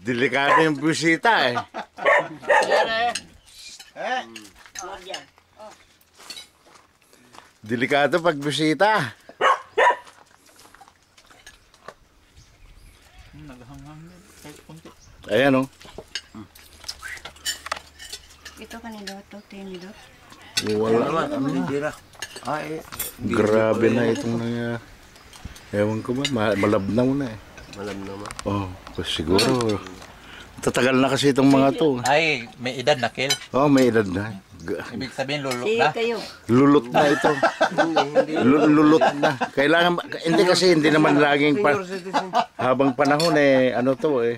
Delikado yung bisita eh. Yan. Delikado pag bisita. Naghang-hang din. Kahit. Ayan oh. Ito kanino to, tinidot. Wala. Tira. Ay, Grabe na itong nangyari. Ewan ko ba, ma- malabnaw na eh. Malam naman. Oh, kasi siguro. Tatagal na kasi itong mga to. Ay, may edad na, Kel. Oh, may edad na. Ibig sabihin, Sige na. kayo. Lulot na ito. Lu- Lulot na. Kailangan, hindi kasi hindi naman laging pa, habang panahon eh, ano to eh.